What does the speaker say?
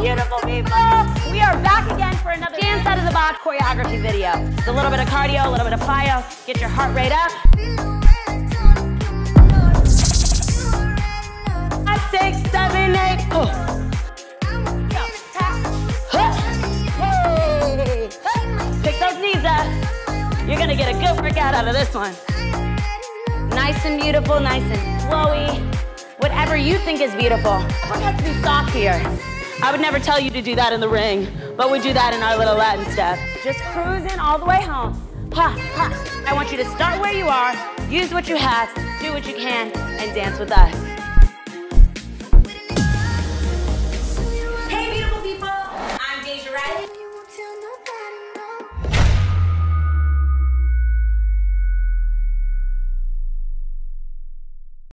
beautiful people. We are back again for another dance out of the box choreography video. It's a little bit of cardio, a little bit of plyo. Get your heart rate up. Five, six, seven, eight. Oh. Pick those knees up. You're gonna get a good workout out of this one. Nice and beautiful, nice and flowy. Whatever you think is beautiful. Have to be soft here. I would never tell you to do that in the ring, but we do that in our little Latin stuff. Just cruising all the way home. Ha, ha. I want you to start where you are, use what you have, do what you can, and dance with us. Hey, beautiful people. I'm Deja Riley.